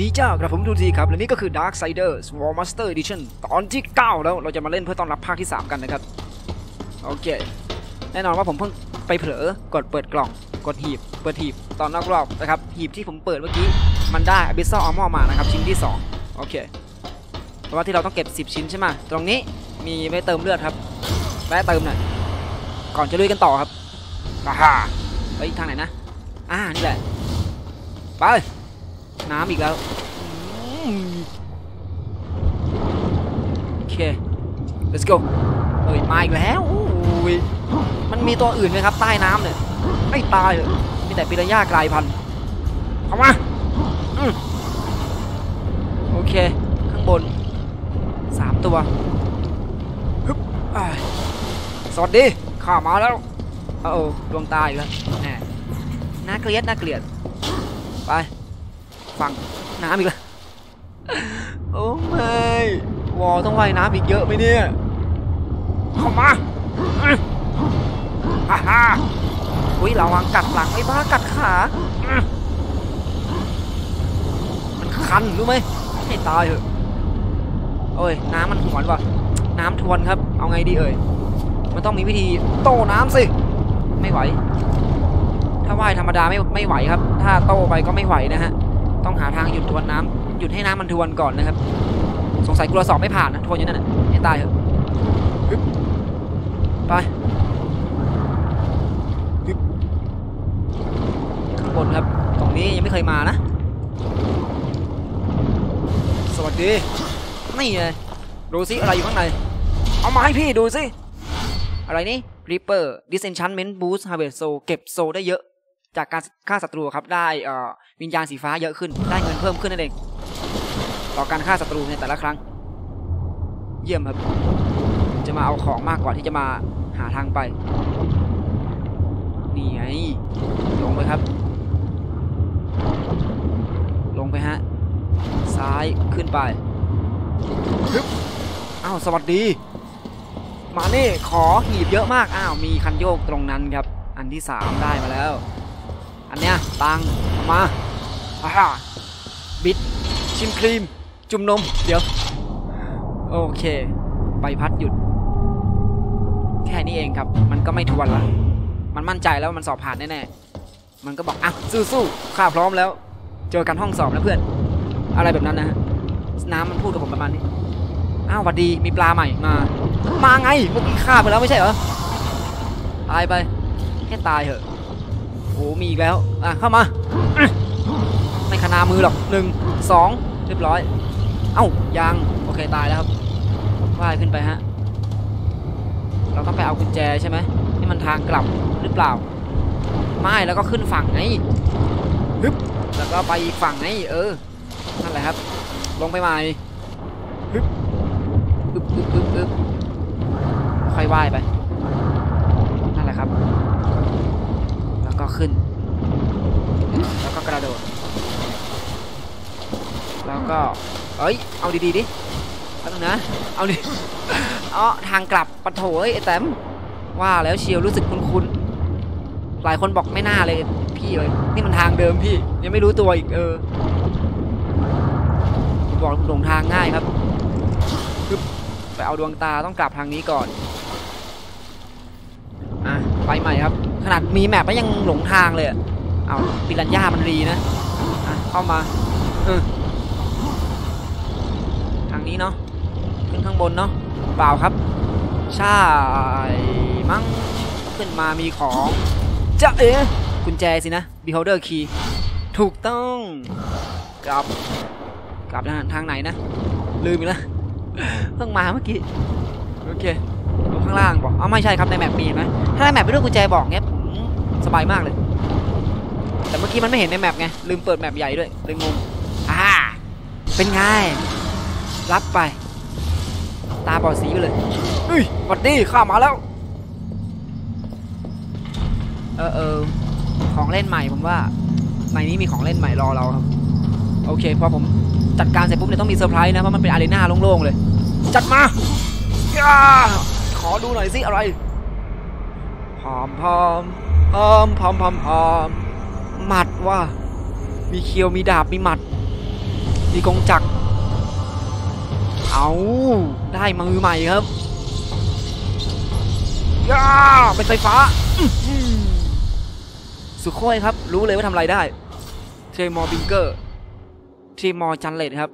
ดีจ้ากระผมดูดีครับ และนี่ก็คือ Darksiders War Master Edition ตอนที่ 9 แล้วเราจะมาเล่นเพื่อต้อนรับภาคที่ 3 กันนะครับ โอเค แน่นอนว่าผมเพิ่งไปเผลอกดเปิดกล่อง กดหีบ เปิดหีบ ตอนนอกรอบนะครับ หีบที่ผมเปิดเมื่อกี้ มันได้ Abyssal Armor มานะครับ ชิ้นที่ 2 โอเคเพราะว่าที่เราต้องเก็บ 10 ชิ้นใช่ไหมตรงนี้มีไว้เติมเลือดครับแวะเติมหน่อยก่อนจะลุยกันต่อครับอ่าฮ่าเฮ้ยทางไหนนะอ่านี่แหละไป น้ำอีกแล้วอืมโอเค let's go เอ้ยมาอีกแล้วอุ้ยมันมีตัวอื่นไหมครับ ใต้น้ำเนี่ยไม่ตายเลยมีแต่ปิรันย่ากลายพันธุ์เข้ามาอืมโอเค ข้างบนสามตัวฮึบอ้ายสวัสดีข้ามาแล้วเอาโอ้ดวงตาอีกแล้วแหมน่าเกลียดน่าเกลียดไป ฟังน้ำอีกแล้วโอ้ไม่วอต้องว่ายน้ำอีกเยอะไหมเนี่ยเข้ามาฮ่าฮ่าอุ้ยระวังกัดหลังไอ้บ้ากัดขา มันคันรู้ไหมให้ตายเถอะโอ้ยน้ำมันหวนว่ะน้ำทวนครับ เอาไงดีเอ่ยมันต้องมีวิธีโต้น้ำสิ ไม่ไหว ถ้าว่ายธรรมดาไม่ไม่ไหวครับ ถ้าโต้ไปก็ไม่ไหวนะฮะ ต้องหาทางหยุดทวนน้ำหยุดให้น้ำมันทวนก่อนนะครับ สงสัยกลัวสอบไม่ผ่านนะทวนอยู่นั่นน่ะให้ตายเถอะไปข้างบนครับ ตรงนี้ยังไม่เคยมานะ สวัสดี นี่ไงดูซิอะไรอยู่ข้างใน เอามาให้พี่ดูสิอะไรนี่ Reaper Disenchantment Boost Harvest Soul เก็บโซได้เยอะ จากการฆ่าศัตรูครับได้เอ่อวิญญาณสีฟ้าเยอะขึ้น ได้เงินเพิ่มขึ้นนั่นเอง ต่อการฆ่าศัตรูในแต่ละครั้ง เยี่ยมครับ จะมาเอาของมากกว่าที่จะมาหาทางไป นี่ไง ลงไปครับ ลงไปฮะ ซ้ายขึ้นไปฮึบอ้าวสวัสดี มาเน่ขอหีบเยอะมาก อ้าว มีคันโยกตรงนั้นครับ อันที่สามได้มาแล้ว อันเนี้ยตังเอามาอ่าฮะบิดชิมครีม จุ่มนม เดี๋ยว โอเค ใบพัดหยุด แค่นี้เองครับ มันก็ไม่ทวนละ มันมั่นใจแล้วว่ามันสอบผ่านแน่ๆ มันก็บอกอะสู้ๆข้าพร้อมแล้ว เจอกันห้องสอบนะเพื่อน อะไรแบบนั้นนะฮะน้ำมันพูดกับผมประมาณนี้ อ้าวหวัดดี มีปลาใหม่มา มาไงเมื่อกี้ฆ่าไปแล้วไม่ใช่เหรอ ตายไป แค่ตายเถอะ โอ้มีอีกแล้ว อะ เข้ามา ไม่ขนามือหรอกหนึ่งสองเรียบร้อย เอ้ายังโอเคตายแล้วครับว่ายขึ้นไปฮะ เราต้องไปเอากุญแจใช่ไหมนี่มันทางกลับหรือเปล่า ไม่แล้วก็ขึ้นฝั่งไงฮึบแล้วก็ไปอีกฝั่งไงเออนั่นแหละครับ ลงไปใหม่ฮึบอึบอึบอึบอึบค่อยว่ายไปนั่นแหละครับ แล้วก็ขึ้น แล้วก็กระโดด แล้วก็ เอ้ย เอาดีๆดิแป๊บนึงนะ เอาดิอ๋อทางกลับปะโถเอ้ยไอ้แต้มว่าแล้วเชียวรู้สึกคุ้นๆ หลายคนบอกไม่น่าเลยพี่เลย นี่มันทางเดิมพี่ ยังไม่รู้ตัวอีกเออ บอกหลงทางง่ายครับปึ๊บไปเอาดวงตาต้องกลับทางนี้ก่อน อะ ไปใหม่ครับ ขนาดมีแมปก็ยังหลงทางเลยเอาปิรันย่ามันรีนะะเข้ามาทางนี้เนาะขึ้นข้างบนเนาะเปล่าครับใช่มั้งขึ้นมามีของจะเอ๊กุญแจสินะ beholder key ถูกต้องกลับกลับทางทางไหนนะ ลืมไปแล้วเพิ่งมาเมื่อกี้ โอเคดูข้างล่างบอกเอาไม่ใช่ครับใน map มีไหมถ้าใน map เป็นเรื่องกุญแจบอกเงี้ย สบายมากเลย แต่เมื่อกี้มันไม่เห็นใน map ไง ลืมเปิด map ใหญ่ด้วยเลยงงอ่าเป็นไง รับไป ตาบอดสีไปเลยเฮ้ยหวัดดีข้ามาแล้ว เออเออของเล่นใหม่ผมว่าในนี้มีของเล่นใหม่รอเราครับ โอเคพอผมจัดการเสร็จปุ๊บเนี่ยต้องมีเซอร์ไพรส์นะ เพราะมันเป็น arena โล่งๆเลย จัดมาย่าขอดูหน่อยสิอะไรพอมพอม พอมพอมพอมพอมหมัดว่ามีเคียวมีดาบมีหมัด มีกงจักรเอาได้มือใหม่ครับย่าเป็นไฟฟ้าอื้อหือすごい ครับ รู้เลยว่าทำอะไรได้ Tremor Bringer Tremor Gauntlet ครับ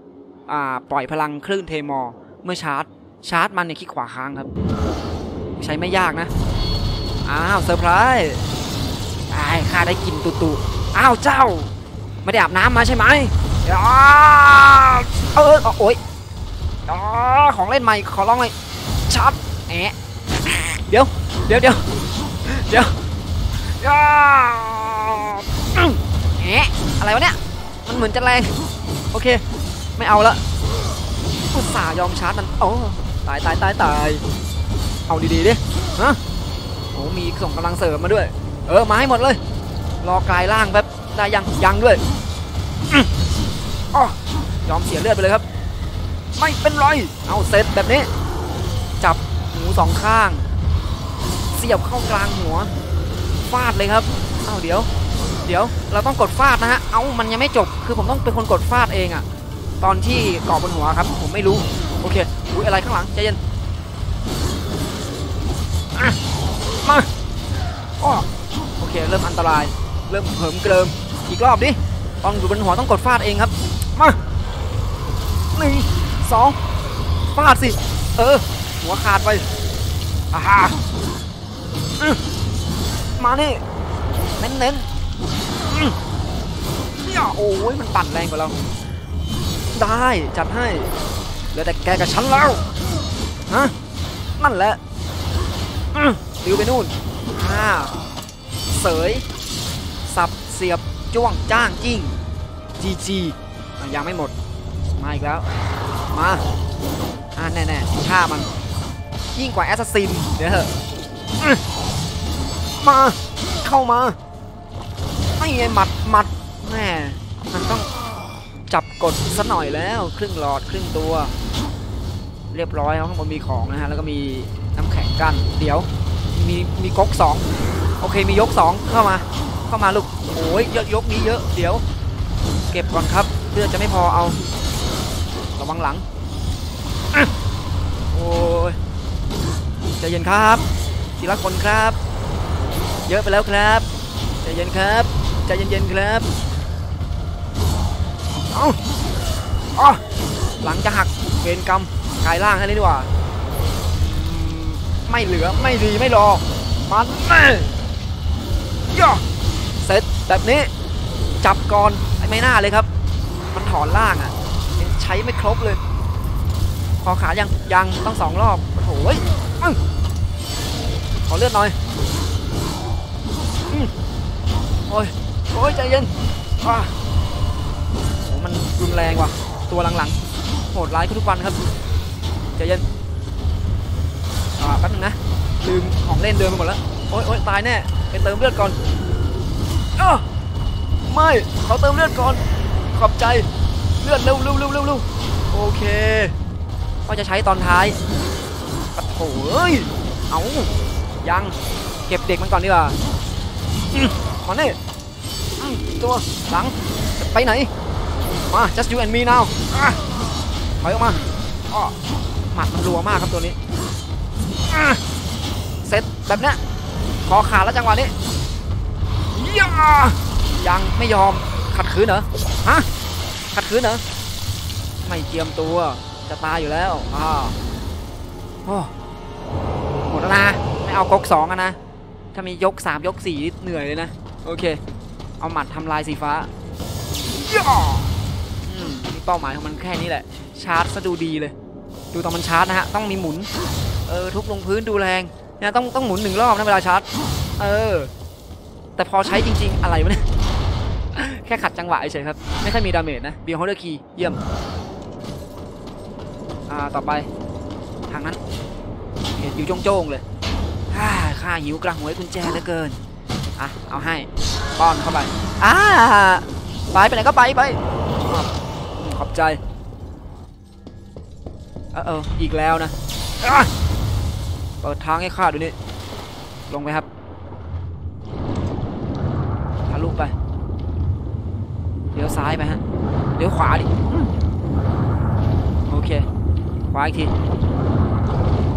อ่า ปล่อยพลังคลื่น tremor เมื่อชาร์จ ชาร์จมันเนี่ยคลิกขวาค้างครับ ใช้ไม่ยากนะ อ้าวเซอร์ไพรส์ ไอ้ข้าได้กินตุตุอ้าวเจ้า ไม่ได้อาบน้ำมาใช่ไหมเออโอ๊ยอของเล่นใหม่ขอร้องเลยชัดแอะเดี๋ยวเดี๋ยวเดี๋ยวเดี๋ยวอ้าวอื้อแอะอะไรวะเนี่ย มันเหมือนจะแรงโอเค ไม่เอาละอุตส่าห์ยอมชาร์จมันโอ้ตายตายตายตายเอาดีๆดิฮะโอ้มีส่งกำลังเสริมมาด้วย เออมาให้หมดเลย รอกลายร่างแป๊บได้ยังยังด้วยออยอมเสียเลือดไปเลยครับ ไม่เป็นไร เอาเสร็จแบบนี้ จับหูสองข้าง เสียบเข้ากลางหัว ฟาดเลยครับ เอาเดี๋ยว เดี๋ยวเราต้องกดฟาดนะฮะ เอามันยังไม่จบ คือผมต้องเป็นคนกดฟาดเองอะตอนที่เกาะบนหัวครับ ผมไม่รู้ โอเคอุ้ยอะไรข้างหลังใจเย็นมาอ้อ เคเริ่มอันตราย เริ่มเหิมเกริมอีกรอบดิตอนอยู่บนหัวต้องกดฟาดเองครับมาหนึ่งสองฟาดสิ เออ หัวขาดไปอ่าฮะมานี่เน้นเน้นเนี่ยโอ้ยมันปั่นแรงกว่าเรา ได้จัดให้เหลือแต่แกกับฉันแล้วฮะนั่นแหละอื้อดิวไปนู่นอ่า เสย สับเสียบจ้วงจ้างจิ้งจีจียังไม่หมด มาอีกแล้ว มา อ่าแน่ๆฆ่ามัน ยิ่งกว่า assassin เดี๋ยวเถอะอื้อมา เข้ามาไม่ไงหมัดหมัดแม่มันต้องจับกดซะหน่อยแล้ว ครึ่งหลอดครึ่งตัว เรียบร้อยแล้วข้างบนมีของนะฮะ แล้วก็มีน้ำแข็งกัน เดี๋ยว มีมีก๊กสอง โอเคมียกสองเข้ามาเข้ามาลูกโอ้ยยกยกนี้เยอะเดี๋ยว เก็บก่อนครับเลือจะไม่พอเอาระวังหลังอโอ้ยใจเย็นครับทีละคนครับ เยอะไปแล้วครับใจเย็นครับใจเย็นๆครับเอาอ๋อหลังจะหักเวรกรรมกายร่างให้เลยดีกว่า ไม่เหลือไม่ดีไม่รอมันแม่ ย่อเสร็จแบบนี้จับก่อนไอไม่น่าเลยครับ มันถอนล่างอะยังใช้ไม่ครบเลยพอขายังยังต้องสองรอบโอ้โหยอื้อขอเลือดหน่อยอโอ้ยโอ้ยใจเย็นอ่าโอ้มันรุนแรงว่ะ ตัวหลังๆโหดร้ายขึ้นทุกวันครับใจเย็นอ่าแป๊บนึงนะลืมของเล่นเดินไปหมดแล้ว โอ้ยโอ้ยตายแน่ไปเติมเลือดก่อนอ้าไม่เขาเติมเลือดก่อน ขอบใจเลือดเร็วเร็วเร็วเร็วเร็วโอเคก็จะใช้ตอนท้ายปะโถเอ้ยเอายังเก็บเด็กมันก่อนดีกว่าอขอเนี่ตัวหลังไปไหนมา just you and me now อะถอยออกมาอ้อหมัดมันรัวมากครับตัวนี้เสร็จแบบเนี้ย คอขาดแล้วจังหวะนี้ยายังไม่ยอมขัดขืนเหรอฮะขัดขืนเหรอไม่เจียมตัวจะตายอยู่แล้วอ่าโอ้หมดแล้วนะไม่เอากกสองนะถ้ามียกสามยกสี่เหนื่อยเลยนะโอเค เอาหมัดทำลายสีฟ้าย่าอืมนี่เป้าหมายของมันแค่นี้แหละ ชาร์จซะดูดีเลย ดูตอนมันชาร์จนะฮะ ต้องมีหมุน เออทุบลงพื้นดูแรง นี่ยต้องต้องหมุนหนึ่งรอบนะเวลาชาร์จ เออ แต่พอใช้จริง ๆ อะไรวะเนี่ย แค่ขัดจังหวะเฉยครับ ไม่ค่อยมี damage นะ Beholder Key เยี่ยม อ่า ต่อไป ทางนั้น เห็นอยู่โจ้งๆเลยฮ่าข้าหิวกระหวยกุญแจเหลือเกิน อะ เอาให้ ป้อนเข้าไป อ่า ไปไปไหนก็ไปไป ขอบใจ เออเอออีกแล้วนะอะ เปิดทางให้ข้าดูนี่ลงไปครับทะลุไปเลี้ยวซ้ายไปฮะเลี้ยวขวาดิโอเคขวาอีกที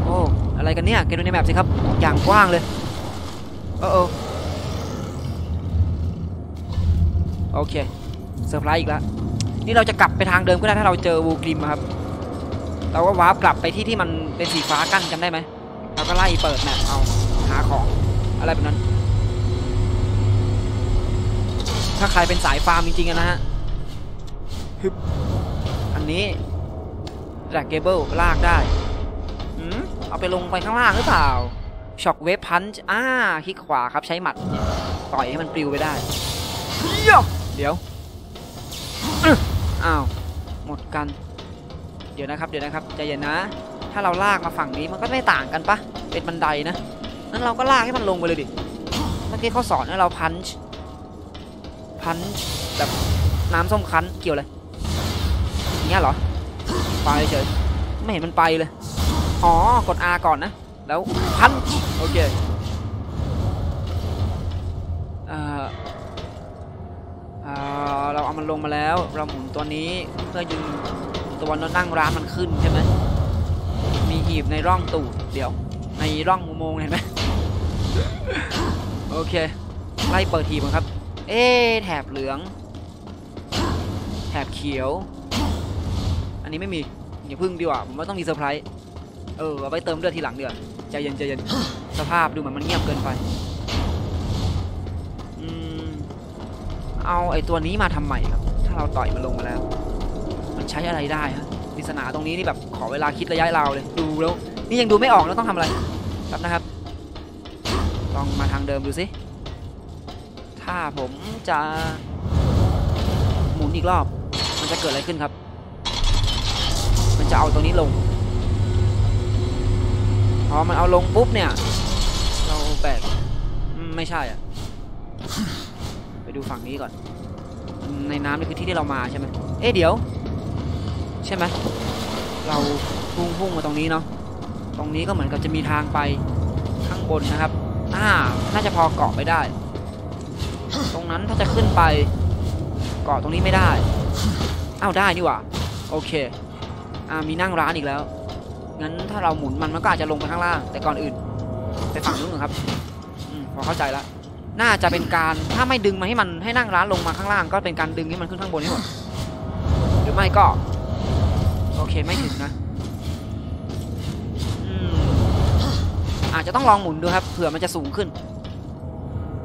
โอ้อะไรกันเนี่ยแกดูใน map สิครับอย่างกว้างเลยโอ้โอโอเคเซอร์ไพรส์อีกแล้วนี่เราจะกลับไปทางเดิมก็ได้ถ้าเราเจอ Vulgrim ครับเราก็ warp กลับไปที่ที่มันเป็นสีฟ้ากั้นจำได้ไหม ก็ไล่เปิด map เอาหาของอะไรแบบนั้น ถ้าใครเป็นสายฟาร์มจริงๆนะฮะฮึบอันนี้ draggable ลากได้หืมเอาไปลงไปข้างล่างหรือเปล่า shockwave punch อ่าคลิกขวาครับใช้หมัดต่อยให้มันปลิวไปได้เดี๋ยวเดี๋ยวอ้าวหมดกัน เดี๋ยวนะครับ เดี๋ยวนะครับใจเย็นนะ ถ้าเราลากมาฝั่งนี้มันก็ไม่ต่างกันปะเป็นบันไดนะนั้นเราก็ลากให้มันลงไปเลยดิเมื่อกี้เขาสอนให้เราพันช์พันช์แบบน้ำส้มคั้นเกี่ยวเลยอย่างเงี้ยเหรอไปเฉยไม่เห็นมันไปเลยอ๋อกด R ก่อนนะ แล้วพันช์โอเคเอ่อเอ่อเราเอามันลงมาแล้ว เราหมุนตัวนี้เพื่อยึงตัวนั่งร้านมันขึ้นใช่ไหม มีหีบในร่องตูดเดี๋ยว ในร่องอุโมงค์เห็นไหมโอเค ไล่เปิดทีมครับ เอ๊แถบเหลือง แถบเขียว อันนี้ไม่มีอย่าพึ่งดีกว่าผมว่าต้องมีเซอร์ไพรส์เออเอาไปเติมเลือดทีหลังเดือใจเย็นใจเย็นสภาพดูเหมือนมันเงียบเกินไปอืมเอาไอ้ตัวนี้มาทำใหม่ครับ ถ้าเราต่อยมันลงมาแล้ว มันใช้อะไรได้ฮะ ปริศนาตรงนี้นี่แบบขอเวลาคิดระยะยาวเลยดูแล้วนี่ยังดูไม่ออกแล้วต้องทำอะไรครับนะครับลองมาทางเดิมดูสิถ้าผมจะหมุนอีกรอบ มันจะเกิดอะไรขึ้นครับ มันจะเอาตัวนี้ลงพอมันเอาลงปุ๊บเนี่ย เราแบกไม่ใช่อะ ไปดูฝั่งนี้ก่อน ในน้ำนี่คือที่ที่เรามาใช่ไหมเอ๊ะเดี๋ยว ใช่ไหมเราพุ่งพุ่งมาตรงนี้เนาะตรงนี้ก็เหมือนกับจะมีทางไปข้างบนนะครับอ่าน่าจะพอเกาะไปได้ ตรงนั้นถ้าจะขึ้นไปเกาะตรงนี้ไม่ได้อ้าวได้นี่หว่าโอเคอ่ามีนั่งร้านอีกแล้วงั้นถ้าเราหมุนมันมันก็อาจจะลงไปข้างล่าง แต่ก่อนอื่น ไปฝั่งนู้นก่อนครับอืมพอเข้าใจแล้วน่าจะเป็นการถ้าไม่ดึงมาให้มันให้นั่งร้านลงมาข้างล่าง ก็เป็นการดึงให้มันขึ้นข้างบนให้หมดหรือไม่ก็ อเคไม่ถึงนะอาจจะต้องลองหมุนดูครับเผื่อมันจะสูงขึ้น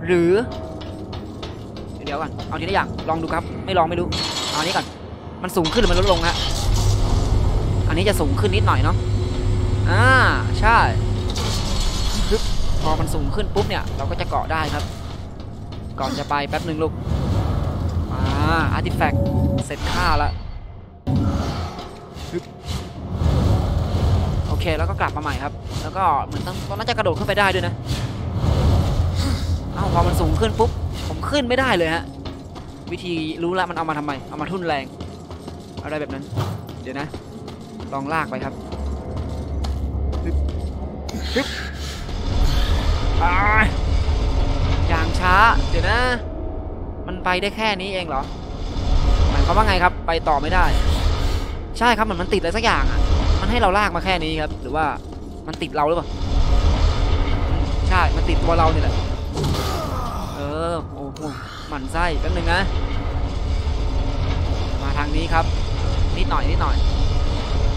หรือ เดี๋ยวก่อนเอาทีละอย่างลองดูครับ ไม่ลองไม่รู้เอาอันนี้ก่อนมันสูงขึ้นหรือมันลดลงฮะอันนี้จะสูงขึ้นนิดหน่อยเนาะอ่าใช่ปึ๊บพอมันสูงขึ้นปุ๊บเนี่ย เราก็จะเกาะได้ครับ ก่อนจะไปแป๊บหนึ่งลูกอ่าอาร์ติแฟกต์เสร็จค่าละปึ๊บโอ เคแล้วก็กลับมาใหม่ครับ แล้วก็เหมือนต้องนนั้นจะกระโดดขึ้นไปได้ด้วยนะเอ้าพอมันสูงขึ้นปุ๊บผมขึ้นไม่ได้เลยฮะวิธีรู้ละมันเอามาทำไมเอามาทุ่นแรงอะไรแบบนั้น เดี๋ยวนะ ลองลากไปครับฮึบฮึบอย่างช้า เดี๋ยวนะ มันไปได้แค่นี้เองเหรอหมายความว่าไงครับ ไปต่อไม่ได้ ใช่ครับเหมือนมันติดอะไรสักอย่างอะ มันให้เราลากมาแค่นี้ครับ หรือว่ามันติดเราหรือเปล่า ใช่ มันติดตัวเราเนี่ยแหละ เออ โอ้โหหมันไส้แป๊บนึงนะ มาทางนี้ครับ นิดหน่อยนิดหน่อย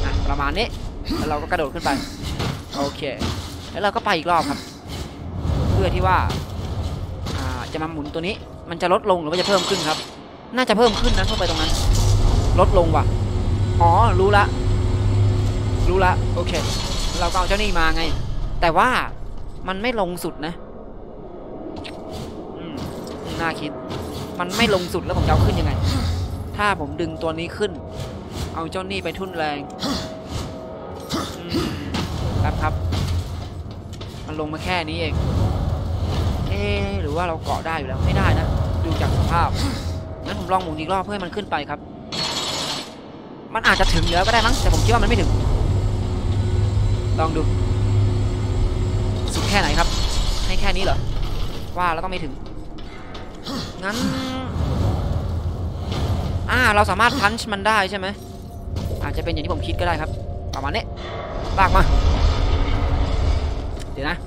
อะประมาณนี้ แล้วเราก็กระโดดขึ้นไป โอเค แล้วเราก็ไปอีกรอบครับ เพื่อที่ว่า อ่า จะมาหมุนตัวนี้ มันจะลดลงหรือว่าจะเพิ่มขึ้นครับ น่าจะเพิ่มขึ้นนะเข้าไปตรงนั้น ลดลงว่ะ อ๋อ รู้ละ รู้ละโอเค เราก็เอาเจ้านี่มาไง แต่ว่ามันไม่ลงสุดนะน่าคิด มันไม่ลงสุดแล้วผมจะเอาขึ้นยังไง ถ้าผมดึงตัวนี้ขึ้น เอาเจ้านี่ไปทุ่นแรงครับครับ มันลงมาแค่นี้เอง เอ๊หรือว่าเราเกาะได้อยู่แล้วไม่ได้นะ ดูจากสภาพ งั้นผมลองหมุนอีกรอบเพื่อให้มันขึ้นไปครับ มันอาจจะถึงอยู่แล้วก็ได้มั้งแต่ผมคิดว่ามันไม่ถึง ลองดู สุดแค่ไหนครับ ให้แค่นี้เหรอ ว่าแล้วต้องไม่ถึง งั้น อ่า เราสามารถพันช์มันได้ใช่ไหม อาจจะเป็นอย่างที่ผมคิดก็ได้ครับ ประมาณนี้ลากมา เดี๋ยวนะ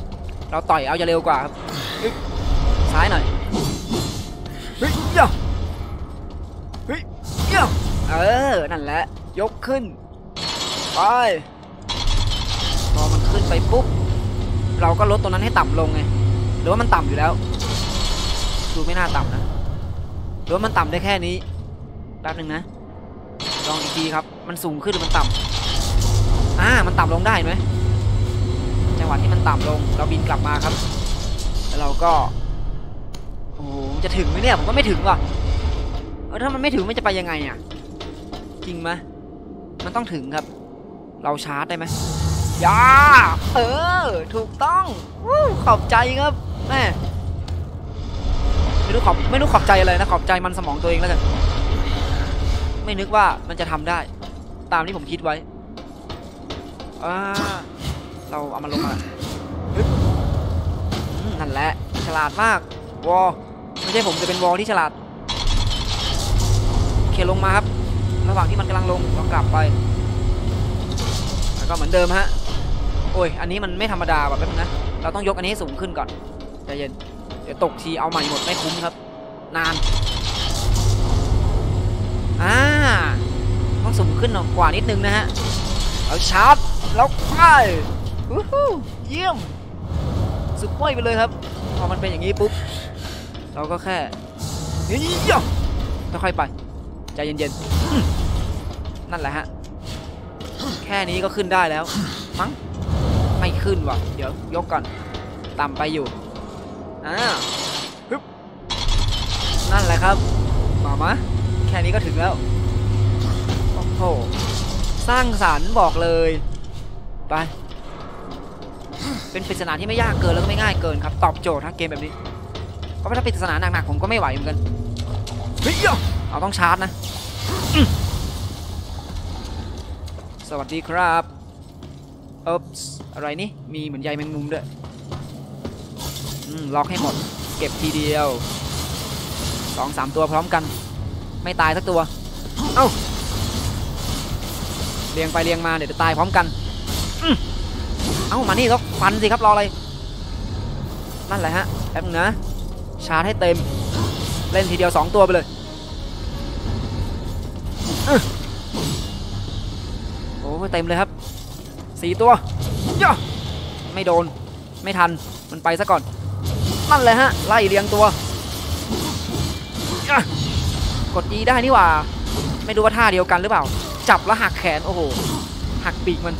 เราต่อยเอาจะเร็วกว่าครับอึ๊บซ้ายหน่อยเฮ้ยเย่าเฮ้ยเย่าเออ นั่นแหละ ยกขึ้น ไปพอมันขึ้น ไปปุ๊บเราก็ลดตัวนั้นให้ต่ำลงไงหรือว่ามันต่ำอยู่แล้ว ดูไม่น่าต่ำนะหรือว่ามันต่ำได้แค่นี้แป๊บหนึ่งนะลองอีกทีครับมันสูงขึ้นหรือมันต่ำอ่ามันต่ำลงได้ไหมจังหวะที่มันต่ำลง เราบินกลับมาครับ แล้วเราก็โอ้จะถึงไหมเนี่ยผมก็ไม่ถึงว่ะเออถ้ามันไม่ถึงมันจะไปยังไงอะจริงไหมมันต้องถึงครับ เราชาร์จได้ไหม ยาเออ ถูกต้องวู้ขอบใจครับแม่ไม่รู้ขอบไม่รู้ขอบใจอะไรนะ ขอบใจมันสมองตัวเองแล้วกัน ไม่นึกว่ามันจะทำได้ ตามที่ผมคิดไว้อ่าเราเอามันลงมานั่นแหละ ฉลาดมาก วอลไม่ใช่ผมจะเป็นวอลที่ฉลาดโอเคลงมาครับ ระหว่างที่มันกำลังลงเรากลับไป แล้วก็เหมือนเดิมฮะ โอ้ย อันนี้มันไม่ธรรมดาแบบนั้นนะ เราต้องยกอันนี้ให้สูงขึ้นก่อน ใจเย็น เดี๋ยวตกทีเอาใหม่หมดไม่คุ้มครับ นาน อ่า ต้องสูงขึ้นหน่อยกว่านิดนึงนะฮะ เอาชาร์จแล้วไปวู้ฮู้เยี่ยม สุดป้อยไปเลยครับ พอมันเป็นอย่างนี้ปุ๊บ เราก็แค่เฮ้ยค่อยๆไป ใจเย็นๆ นั่นแหละฮะ แค่นี้ก็ขึ้นได้แล้ว มั้ง ขึ้นว่ะ เดี๋ยวยกก่อน ต่ำไปอยู่ อ่าฮึบนั่นแหละครับมามะแค่นี้ก็ถึงแล้ว โอ้โห สร้างสรรค์บอกเลย ไป เป็นปริศนาที่ไม่ยากเกินแล้วก็ไม่ง่ายเกินครับ ตอบโจทย์ทั้งเกมแบบนี้ เพราะว่าถ้าปริศนาหนักๆผมก็ไม่ไหวเหมือนกัน เฮ้ยเอาต้องชาร์จนะ สวัสดีครับ เอ๊บอะไรนี่ มีเหมือนใยแมงมุมด้วยอืมล็อกให้หมด เก็บทีเดียวสองสามตัวพร้อมกัน ไม่ตายสักตัว เอ้าเรียงไปเรียงมาเดี๋ยวจะตายพร้อมกันอเอ้ามานี่แล้วฟันสิครับรออะไรนั่นแหละฮะแป๊บนึงนะชาร์จให้เต็ม เล่นทีเดียว2ตัวไปเลยอื้อโอ้เต็มเลยครับ 4ตัวย่ะไม่โดน ไม่ทัน มันไปซะก่อน นั่นเลยฮะ ไล่เรียงตัว กดยีได้นี่ว่า ไม่รู้ว่าท่าเดียวกันหรือเปล่า จับแล้วหักแขน โอ้โห หักปีกมัน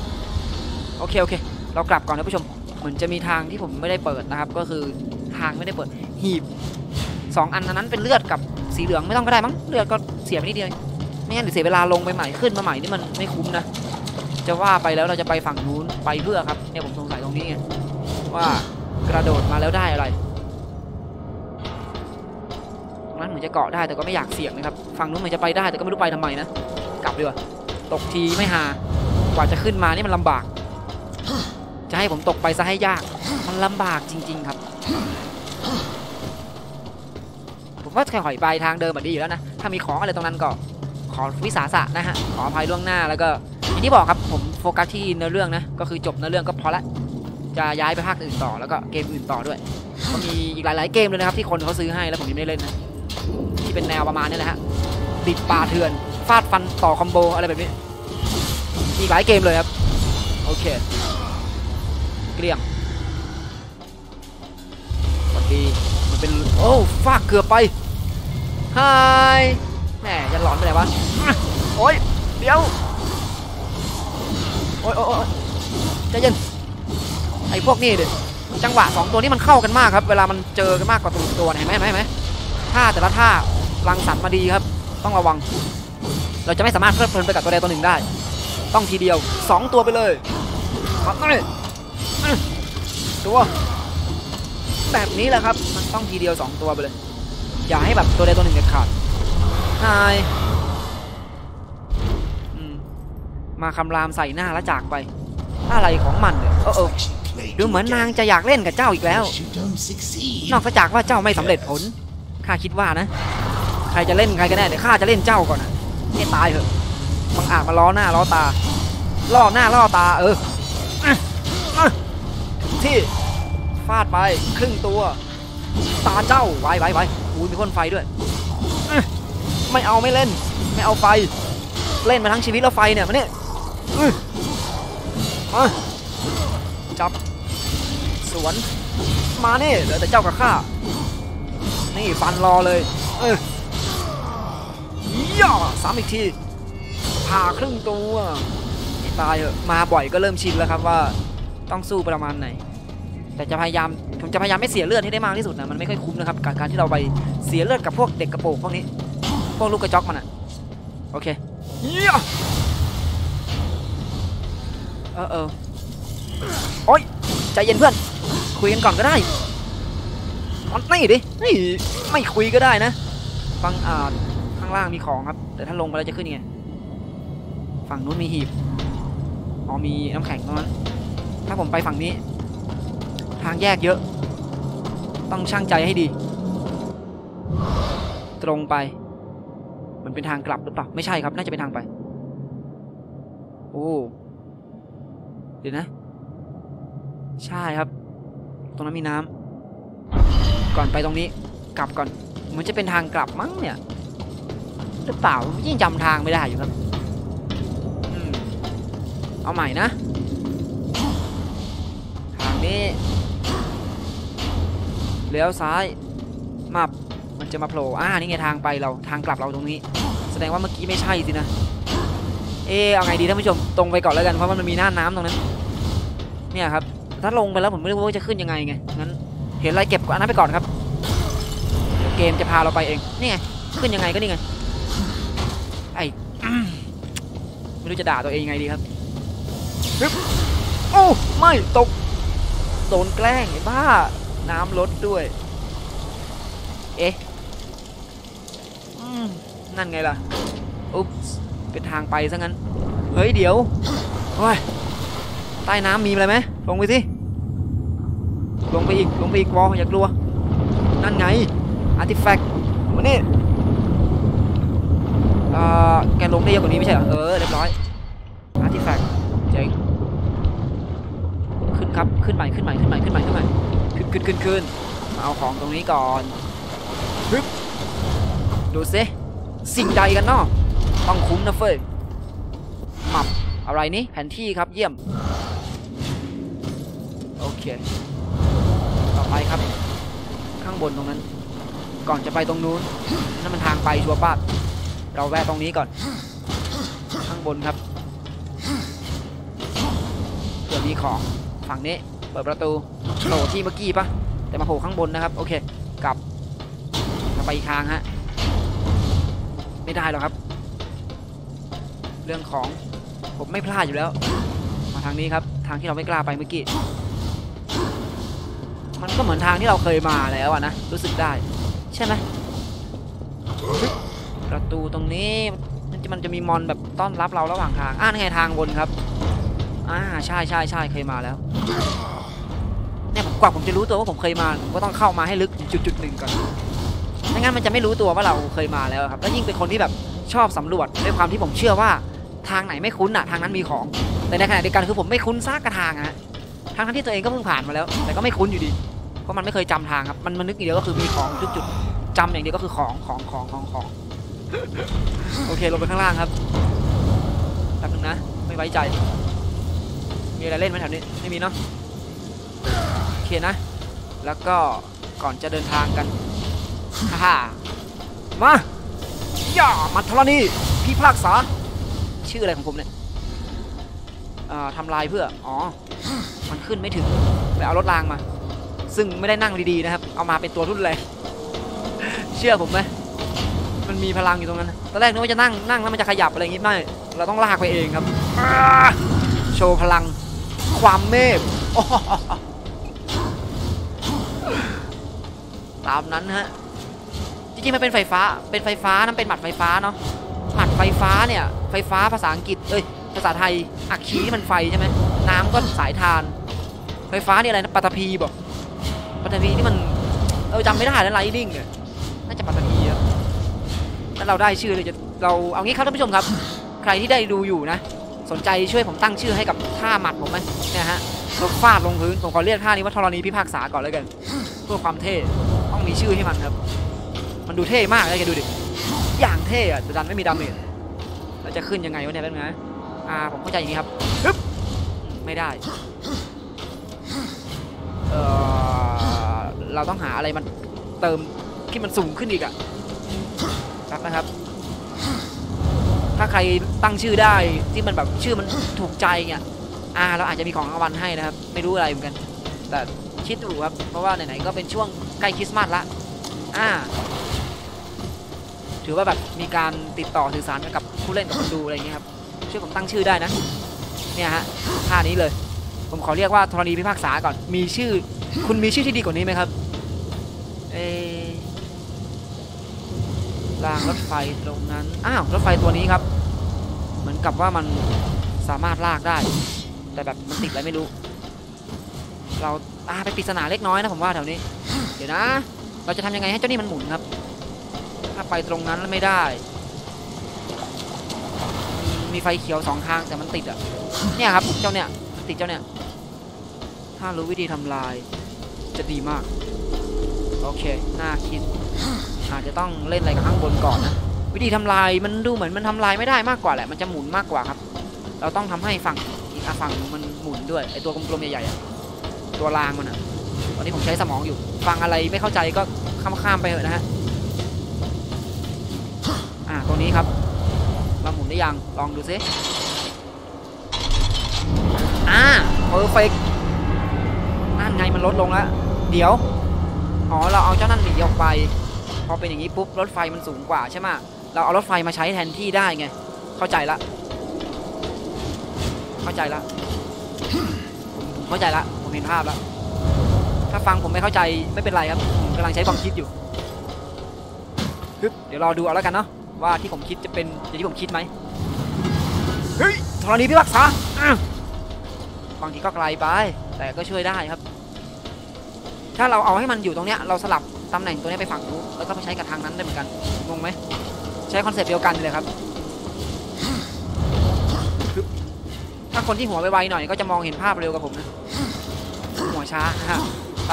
โอเค โอเค เรากลับก่อนนะผู้ชม เหมือนจะมีทางที่ผมไม่ได้เปิดนะครับ ก็คือทางไม่ได้เปิด หีบสองอันอันนั้นเป็นเลือดกับสีเหลืองไม่ต้องก็ได้มั้ง เลือดก็เสียไปนิดเดียว ไม่งั้นเดี๋ยวเสียเวลาลงไปใหม่ขึ้นมาใหม่นี่มันไม่คุ้มนะ จะว่าไปแล้วเราจะไปฝั่งนู้นไปเพื่อครับเนี่ยผมสงสัยตรงนี้ไงว่ากระโดดมาแล้วได้อะไรตรงนั้นเหมือนจะเกาะได้แต่ก็ไม่อยากเสี่ยงนะครับฝั่งนู้นเหมือนจะไปได้แต่ก็ไม่รู้ไปทำไมนะกลับดีกว่าตกทีไม่หากว่าจะขึ้นมานี่มันลำบาก จะให้ผมตกไปซะให้ยาก มันลำบากจริง ๆครับ ผมว่าแค่หอยไปทางเดิมแบบดีอยู่แล้วนะถ้ามีของอะไรตรงนั้นก็ขอวิสาสะนะฮะขออภัยล่วงหน้าแล้วก็ อย่างที่บอกครับผมโฟกัสที่เนื้อเรื่องนะก็คือจบเนื้อเรื่องก็พอละจะย้ายไปภาคอื่นต่อแล้วก็เกมอื่นต่อด้วยก็มีอีกหลาย ๆ เกมเลยนะครับที่คนเขาซื้อให้แล้วผมยังไม่ได้เล่นนะที่เป็นแนวประมาณนี้แหละฮะดิบป่าเถื่อนฟาดฟันต่อคอมโบอะไรแบบนี้อีกหลายเกมเลยครับโอเคเกลี้ยงสวัสดีมันเป็นโอ้ฟากเกือบไปฮายแหมจะหลอนไปไหนวะโอ้ยเดี๋ยว โอ้ยโอ้ยใจเย็นไอ้พวกนี้ดิจังหวะสองตัวนี้มันเข้ากันมากครับ เวลามันเจอกันมากกว่าตัวตัวเนี่ยเห็นไหมเห็นไหมไหมท่าแต่ละท่ารังสรรค์มาดีครับ ต้องระวัง เราจะไม่สามารถเพลิดเพลินไปกับตัวใดตัวหนึ่งได้ ต้องทีเดียวสองตัวไปเลยมาเลยอื้อตัวแบบนี้แหละครับ มันต้องทีเดียวสองตัวไปเลย อย่าให้แบบตัวใดตัวหนึ่งเด็ดขาดนาย มาคำรามใส่หน้าแล้วจากไปอะไรของมันเนี่ยเออเออดูเหมือนนางจะอยากเล่นกับเจ้าอีกแล้ว นอกจากว่าเจ้าไม่สำเร็จผลข้าคิดว่านะ ใครจะเล่นใครกันแน่เดี๋ยวข้าจะเล่นเจ้าก่อนนะให้ตายเถอะบังอาจมาล้อหน้าล้อตา ล่อหน้าล่อตาเออที่ฟาดไปครึ่งตัว ตาเจ้าไว้ไว้ไว้อุ้ยมีพ่นไฟด้วย ไม่เอาไม่เล่น ไม่เอาไฟ เล่นมาทั้งชีวิตแล้วไฟเนี่ยมาเนี่ย มาจับ สวน มาเนี่ยเหลือแต่เจ้ากับข้า นี่ฟันรอเลยเออย่อซ้ำอีกทีผ่าครึ่งตัวตายเอะมาบ่อยก็เริ่มชินแล้วครับว่าต้องสู้ประมาณไหน แต่จะพยายามผมจะพยายามไม่เสียเลือดให้ได้มากที่สุดนะมันไม่ค่อยคุ้มนะครับกับการที่เราไปเสียเลือดกับพวกเด็กกระโปงพวกนี้ พวกลูกกระจอกมันอะโอเคย่อ เออเออโอ๊ยใจเย็นเพื่อน คุยกันก่อนก็ได้มันนี่ดินี่ไม่คุยก็ได้นะ ฟังอ่าข้างล่างมีของครับ แต่ถ้าลงไปแล้วจะขึ้นยังไง ฝั่งนู้นมีหีบ อ๋อมีน้ำแข็งตรงนั้น ถ้าผมไปฝั่งนี้ ทางแยกเยอะ ต้องช่างใจให้ดี ตรงไป มันเป็นทางกลับหรือเปล่า ไม่ใช่ครับ น่าจะเป็นทางไป โอ้ เดี๋ยวนะ ใช่ครับ ตรงนั้นมีน้ำก่อนไปตรงนี้ กลับก่อน มันจะเป็นทางกลับมั้งเนี่ย หรือเปล่ายิ่งจำทางไม่ได้อยู่ครับอเอาใหม่นะ ทางนี้ เลี้ยวซ้าย มับ มันจะมาโผล่อ่านี่ไงทางไปเรา ทางกลับเราตรงนี้ แสดงว่าเมื่อกี้ไม่ใช่สินะ เอะเอาไงดีท่านผู้ชมตรงไปก่อนแล้วกันเพราะมันมีหน้าน้ำตรงนั้นเนี่ยครับถ้าลงไปแล้วผมไม่รู้ว่าจะขึ้นยังไงไงงั้นเห็นอะไรเก็บอันนั้นไปก่อนครับเกมจะพาเราไปเองนี่ไงขึ้นยังไงก็นี่ไงไอ้ไม่รู้จะด่าตัวเองยังไงดีครับโอ้ไม่ตกโดนแกล้งไอ้บ้าน้ำลดด้วย เอ๊ะนั่นไงล่ะอุ๊บ เป็นทางไปซะงั้น เฮ้ยเดี๋ยวโอ้ยใต้น้ำมีอะไรไหมลงไปสิ ลงไปอีก ลงไปอีกวอลอย่ากลัว นั่นไงอาร์ติแฟกต์มานี่เอ่อแกลงได้เยอะกว่านี้ไม่ใช่เหรอ เออ เรียบร้อย artifact เจ๋งขึ้นครับ ขึ้นใหม่ ขึ้นใหม่ ขึ้นใหม่ ขึ้นใหม่ ขึ้นใหม่ ขึ้นขึ้นขึ้นขึ้นมาเอาของตรงนี้ก่อนฮึบดูซิสิ่งใดกันเนาะ ต้องคุ้มนะเฟ้ย map อะไรนี่แผนที่ครับเยี่ยม โอเค ต่อไปครับ ข้างบนตรงนั้น ก่อนจะไปตรงนู้นนั่นมันทางไปชัวร์ป้าดเราแวะตรงนี้ก่อน ข้างบนครับเผื่อมีของฝั่งนี้ เปิดประตูโผล่ที่เมื่อกี้ปะแต่มาโผล่ข้างบนนะครับ โอเค กลับไปอีกทางฮะ ไม่ได้หรอกครับ เรื่องของผมไม่พลาดอยู่แล้ว มาทางนี้ครับทางที่เราไม่กล้าไปเมื่อกี้มันก็เหมือนทางที่เราเคยมาแล้วอะนะรู้สึกได้ ใช่ไหมประตูตรงนี้มันจะมันจะมีมอนแบบต้อนรับเราระหว่างทางอ่านไงทางบนครับอ่าใช่ใช่ใช่เคยมาแล้วเนี่ยผมกว่าผมจะรู้ตัวว่าผมเคยมาผมก็ต้องเข้ามาให้ลึกจุดจุดหนึ่งก่อนไม่งั้นมันจะไม่รู้ตัวว่าเราเคยมาแล้วครับ แล้วยิ่งเป็นคนที่แบบชอบสำรวจด้วยความที่ผมเชื่อว่า ทางไหนไม่คุ้นอะทางนั้นมีของ แต่ในขณะเดียวกันคือผมไม่คุ้นซากกระทางอะฮะทางที่ตัวเองก็เพิ่งผ่านมาแล้ว แต่ก็ไม่คุ้นอยู่ดี เพราะมันไม่เคยจำทางครับ มันมันนึกอย่างเดียวก็คือมีของทุกจุดจำอย่างเดียวก็คือของของของของของ โอเคลงไปข้างล่างครับแป๊บนึงนะ ไม่ไว้ใจ มีอะไรเล่นไหมแถวนี้ ไม่มีเนาะ โอเคนะ แล้วก็ก่อนจะเดินทางกันฮ่าฮ่ามา ย่ามัทรณีพี่พากษา ชื่ออะไรของผมเนี่ยทำลายเพื่อ อ๋อ มันขึ้นไม่ถึงไปเอารถรางมา ซึ่งไม่ได้นั่งดีๆนะครับ เอามาเป็นตัวรุ่นแรงเชื่อผมไหมมันมีพลังอยู่ตรงนั้น ตอนแรกนึกว่าจะนั่งนั่งแล้วมันจะขยับอะไรอย่างงี้ไม่ เราต้องลากไปเองครับ โชว์พลัง ความเมฆตามนั้นฮะ จริงๆมันเป็นไฟฟ้า เป็นไฟฟ้านั่นเป็นหมัดไฟฟ้าเนาะ ไฟฟ้าเนี่ย ไฟฟ้าภาษาอังกฤษ เอ้ย ภาษาไทย อักคีนี่มันไฟใช่ไหม น้ำก็สายทาน ไฟฟ้านี่อะไรนะ ปัตตภีบอก ปัตตภีนี่มันเออจำไม่ได้แล้วไลนิ่งเนี่ย น่าจะปัตตภีครับถ้าเราได้ชื่อเลยจะ เราเอางี้ครับท่านผู้ชมครับ ใครที่ได้ดูอยู่นะ สนใจช่วยผมตั้งชื่อให้กับท่าหมัดผมไหมเนี่ยฮะรถฟาดลงพื้น ผมขอเรียกท่านี้ว่าธรณีพิพากษาก่อนเลยกัน เพื่อความเท่ ต้องมีชื่อให้มันครับ มันดูเท่มากเลยแกดูดิ อย่างเท่อะแต่ดันไม่มีดาเมจเราจะขึ้นยังไงวะเนี่ยแป๊บนึงนะอ่าผมเข้าใจอย่างนี้ครับฮึบไม่ได้เออเราต้องหาอะไรมันเติมที่มันสูงขึ้นอีกอะครับนะครับ ถ้าใครตั้งชื่อได้ที่มันแบบชื่อมันถูกใจเนี่ยอ่าเราอาจจะมีของรางวัลให้นะครับ ไม่รู้อะไรเหมือนกัน แต่คิดดูครับเพราะว่าไหนๆก็เป็นช่วงใกล้คริสต์มาสละอ่า ถือว่าแบบมีการติดต่อสื่อสารกันกับผู้เล่นกับคนดูอะไรอย่างเงี้ยครับช่วยผมตั้งชื่อได้นะเนี่ยฮะท่านี้เลย ผมขอเรียกว่าธรณีพิพากษาก่อนมีชื่อ คุณมีชื่อที่ดีกว่านี้ไหมครับเอรางรถไฟตรงนั้นอ้าวรถไฟตัวนี้ครับ เหมือนกับว่ามันสามารถลากได้ แต่แบบมันติดอะไรไม่รู้ เราอาไปปริศนาเล็กน้อยนะผมว่าแถวนี้ เดี๋ยวนะ เราจะทำยังไงให้เจ้านี่มันหมุนครับ ถ้าไปตรงนั้นแล้วไม่ได้ มีไฟเขียวสองทางแต่มันติดอะ เนี่ยครับเจ้าเนี่ยมันติดเจ้าเนี่ย ถ้ารู้วิธีทำลาย จะดีมาก โอเค น่าคิด อาจจะต้องเล่นอะไรข้างบนก่อนนะ วิธีทำลายมันดูเหมือนมันทำลายไม่ได้มากกว่าแหละ มันจะหมุนมากกว่าครับ เราต้องทำให้ฝั่งอีกฝั่งมันหมุนด้วย ไอตัวกลมๆใหญ่ๆตัวรางมันอะ ตอนนี้ผมใช้สมองอยู่ ฟังอะไรไม่เข้าใจก็ข้ามๆไปเถอะนะฮะ นี้ครับ มาหมุนได้ยัง ลองดูซิอ่าเพอร์เฟกนั่นไงมันลดลงแล้ว เดี๋ยว อ๋อ เราเอาเจ้านั่นหนีออกไป พอเป็นอย่างนี้ปุ๊บ รถไฟมันสูงกว่าใช่ไหมเราเอารถไฟมาใช้แทนที่ได้ไง เข้าใจละ เข้าใจละ เข้าใจละ ผมเห็นภาพแล้ว ถ้าฟังผมไม่เข้าใจไม่เป็นไรครับ ผมกำลังใช้ความคิดอยู่ เดี๋ยวรอดูเอาแล้วกันเนาะ ว่าที่ผมคิดจะเป็นอย่างที่ผมคิดไหมเฮ้ยธรณีพิพากษาอ้าวบางทีก็ไกลไป แต่ก็ช่วยได้ครับ ถ้าเราเอาให้มันอยู่ตรงเนี้ยเราสลับตำแหน่งตัวเนี้ยไปฝั่งนู้นแล้วก็ไปใช้กับทางนั้นได้เหมือนกันงงไหมใช้คอนเซ็ปต์เดียวกันเลยครับฮึบถ้าคนที่หัวไวๆหน่อยก็จะมองเห็นภาพเร็วกว่าผมนะหัวช้านะฮะไป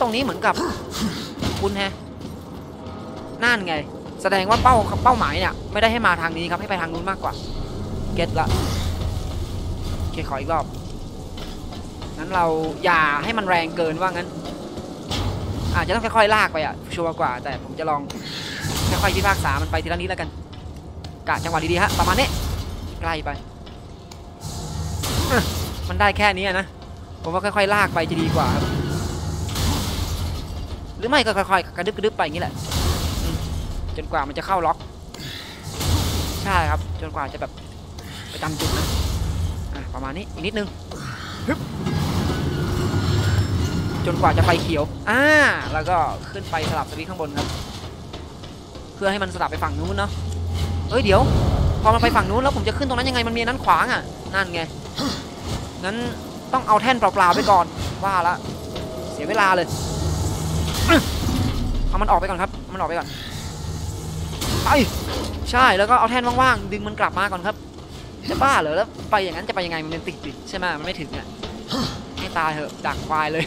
ตรงนี้เหมือนกับ คุณแฮะนั่นไง แสดงว่าเป้าเป้าหมายเนี่ย ไม่ได้ให้มาทางนี้ครับให้ไปทางนู้นมากกว่า เก็ตละโอเคขออีกรอบงั้นเราอย่าให้มันแรงเกินว่างั้น อาจจะต้องค่อยๆลากไปอะชัวร์กว่า แต่ผมจะลองค่อยๆพิพากษามันไปทีละนิดแล้วกันกะจังหวะดีๆฮะประมาณนี้ใกล้ไปมันได้แค่นี้นะผมว่าค่อยๆลากไปจะดีกว่าครับ รือไม่ก็ค่อยๆกระดึบกระดึบไปอย่างนี้แหละจนกว่ามันจะเข้าล็อก ใช่ครับ จนกว่าจะแบบไปตามจุดนะประมาณนี้อีกนิดนึงจนกว่าจะไฟเขียวอ่าแล้วก็ขึ้นไปสลับสวิตช์ข้างบนครับ เพื่อให้มันสลับไปฝั่งนู้นเนาะเอ้ยเดี๋ยว พอมันไปฝั่งนู้นแล้วผมจะขึ้นตรงนั้นยังไงมันมีนั้นขวางอะนั่นไงงั้นต้องเอาแท่นเปล่าๆไปก่อนว่าละเสียเวลาเลย เอามันออกไปก่อนครับเอามันออกไปก่อนไปใช่แล้วก็เอาแท่นว่างๆดึงมันกลับมาก่อนครับจะบ้าเหรอแล้วไปอย่างนั้นจะไปยังไงมันเป็นติดดิใช่ไหมมันไม่ถึงอะให้ตายเหอะดักควายเลย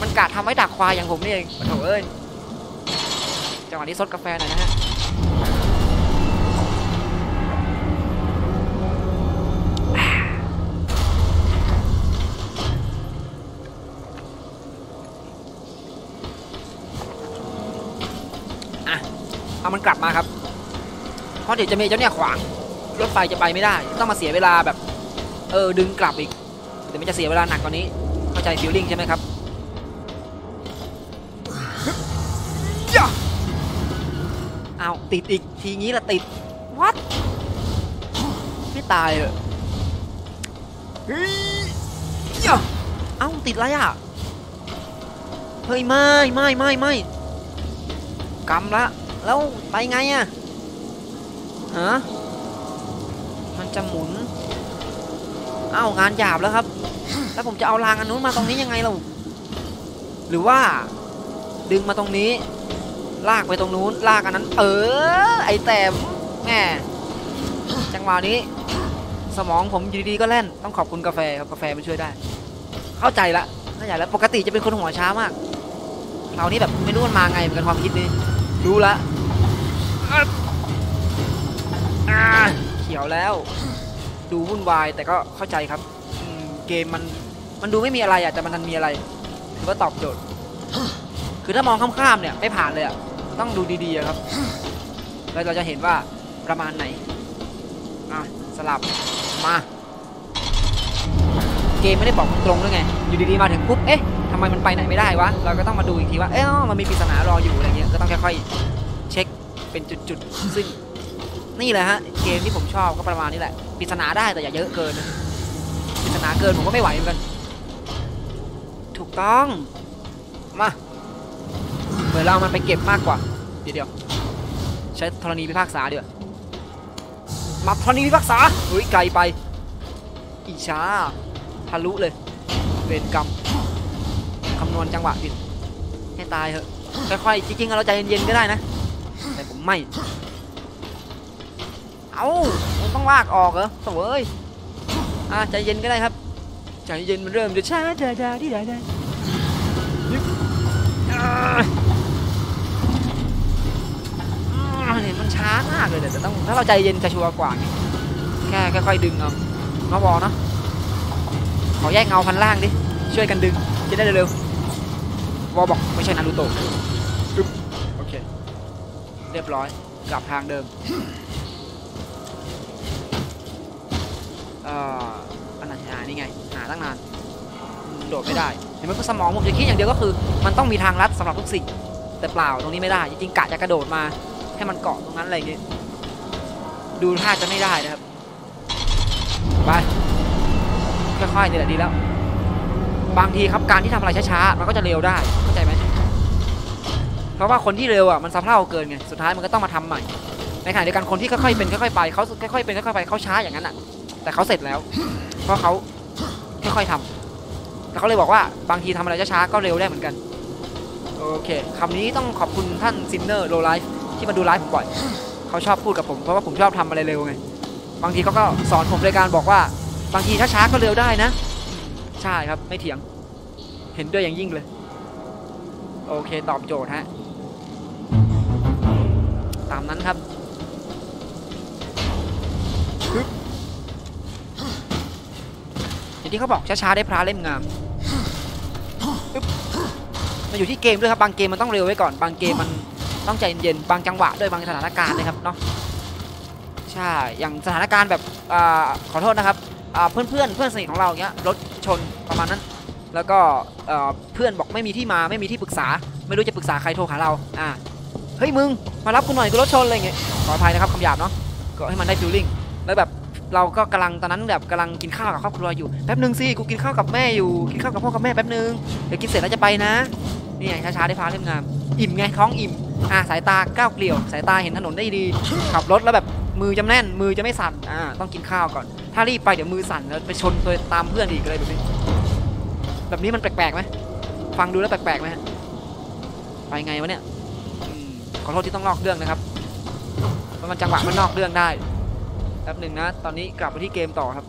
มันกะทำไว้ดักควายอย่างผมนี่เองโถ่เอ้ยจังหวะนี้ซดกาแฟหน่อยนะฮะ เอามันกลับมาครับ เพราะเดี๋ยวจะมีเจ้าเนี่ยขวางรถไฟจะไปไม่ได้ ต้องมาเสียเวลาแบบ เออดึงกลับอีกเดี๋ยวมันจะเสียเวลาหนักกว่านี้ เข้าใจฟิลลิ่งใช่ไหมครับย่าเอาติดอีกทีงี้ละติดวัดไม่ตายเหรอเฮ้ยย่าเอ้าติดอะไรอะเฮ้ยไม่ไม่ไม่ไม่กำละ แล้วไปไงอะฮะมันจะหมุนเอ้างานหยาบแล้วครับ แล้วผมจะเอารางอันนู้นมาตรงนี้ยังไงเราหรือว่าดึงดึงมาตรงนี้ ลากไปตรงนู้นลากอันนั้น เออ ไอแต้มแม่จังหวะนี้ สมองผมอยู่ดีๆก็แล่นต้องขอบคุณกาแฟครับกาแฟมันช่วยได้ เข้าใจละเข้าใจแล้วปกติจะเป็นคนหัวช้ามากคราวนี้แบบไม่รู้มันมาไงเหมือนกันความคิดนี้ รู้ละเขียวแล้ว ดูวุ่นวายแต่ก็เข้าใจครับเกมมันมันดูไม่มีอะไรอะแต่มันนันมีอะไรถือว่าตอบโจทย์ คือถ้ามองข้ามๆเนี่ยไม่ผ่านเลยอะต้องดูดีๆครับ แล้วเราจะเห็นว่าประมาณไหนอะสลับมา เกมไม่ได้บอกตรงๆด้วยไง อยู่ดีๆมาถึงปุ๊บเอ๊ะ ทำไมมันไปไหนไม่ได้วะ เราก็ต้องมาดูอีกทีว่า เอ๊ะมันมีปริศนารออยู่อะไรเงี้ย ก็ต้องค่อยๆเช็คเป็นจุดๆ ซึ่งนี่แหละฮะ เกมที่ผมชอบก็ประมาณนี้แหละ ปริศนาได้แต่อย่าเยอะเกินปริศนาเกินผมก็ไม่ไหวเหมือนกัน ถูกต้อง มาเหมือนเราเอามันไปเก็บมากกว่า เดี๋ยวเดี๋ยวใช้ธรณีพิพากษาเดี๋ยวามาธรณีพิพากษาเฮ้ยไกลไป อีช้าทะลุเลย เวรกรรมำนวณจังหวะผิดให้ตายเถอะค่อยๆจริงๆเราใจเย็นๆก็ได้นะ แต่ผมไม่ เอามันต้องลากออกเหรอโถ่เอ้ยอะใจเย็นก็ได้ครับใจเย็นมันเริ่มจะช้าดาดาที่ได้ได้ยึบอ่าอ่าเนี่ยมันช้ามากเลยแต่ต้องถ้าเราใจเย็นจะชัวร์กว่าไงแค่ค่อยๆดึงเอาเนาะบอเนาะขอแยกเงาพันล่างดิช่วยกันดึงจะได้เร็วๆ วอบอกไม่ใช่นารูโตะปึ๊บโอเค เรียบร้อยกลับทางเดิมเอ่ออันไหนหานี่ไง หาตั้งนานอืมโดดไม่ได้ เห็นไหมก็สมองผมจะคิดอย่างเดียวก็คือ มันต้องมีทางลัดสำหรับทุกสิ่ง แต่เปล่าตรงนี้ไม่ได้ จริงๆกะจะกระโดดมา ให้มันเกาะตรงนั้นอะไรอย่างงี้ ดูท่าจะไม่ได้นะครับ ไปค่อยๆนี่แหละดีแล้ว บางทีครับการที่ทำอะไรช้าๆมันก็จะเร็วได้เข้าใจไหมเพราะว่าคนที่เร็วอะมันสะเพร่าเกินไงสุดท้ายมันก็ต้องมาทำใหม่ ในขณะเดียวกันคนที่ค่อยๆเป็นค่อยๆไปเขาค่อยๆเป็นค่อยๆไปเขาช้าอย่างนั้นอะ แต่เขาเสร็จแล้ว เพราะเขาค่อยๆทำแต่เขาเลยบอกว่าบางทีทำอะไรช้าๆก็เร็วได้เหมือนกันโอเคคำนี้ต้องขอบคุณท่านซินเนอร์โลไลฟ์ที่มาดูไลฟ์ผมบ่อยเขาชอบพูดกับผมเพราะว่าผมชอบทำอะไรเร็วไงบางทีเขาก็สอนผมโดยการบอกว่า บางทีช้าๆก็เร็วได้นะ ใช่ครับไม่เถียง เห็นด้วยอย่างยิ่งเลย โอเคตอบโจทย์ฮะ ตามนั้นครับอย่างที่เขาบอกช้าๆได้พระเล่มงามมันอยู่ที่เกมด้วยครับบางเกมมันต้องเร็วไว้ก่อน บางเกมมันต้องใจเย็นๆบางจังหวะด้วยบางสถานการณ์นะครับเนาะใช่อย่างสถานการณ์แบบอขอโทษนะครับ เพื่อนเพื่อนเพื่อนสนิทของเราเงี้ยรถชนประมาณนั้น แล้วก็เพื่อนบอกไม่มีที่มาไม่มีที่ปรึกษา ไม่รู้จะปรึกษาใครโทรหาเราอ่าเฮ้ยมึงมารับกูหน่อยกูรถชนอะไรเงี้ยขออภัยนะครับคำหยาบเนาะก็ให้มันได้ฟิลลิ่งแล้วแบบเราก็กำลังตอนนั้นแบบกำลังกินข้าวกับครอบครัวอยู่แป๊บนึงสิกูกินข้าวกับแม่อยู่กินข้าวกับพ่อกับแม่แป๊บนึงเดี๋ยวกินเสร็จแล้วจะไปนะนี่ไงช้าๆได้พาเล่มงามอิ่มไงท้องอิ่มอ่าสายตาก้าวเกลี่ยว สายตาเห็นถนนได้ดี ขับรถแล้วแบบ มือจะแน่นมือจะไม่สั่นอ่าต้องกินข้าวก่อน ถ้ารีบไปเดี๋ยวมือสั่นแล้วไปชนตัวตามเพื่อนอีกอะไรแบบนี้แบบนี้มันแปลกๆไหมฟังดูแล้วแปลกๆไหมฮะไปไงวะเนี่ยขอโทษที่ต้องนอกเรื่องนะครับเพราะมันจังหวะมันนอกเรื่องได้แป๊บหนึ่งนะ ตอนนี้กลับมาที่เกมต่อครับ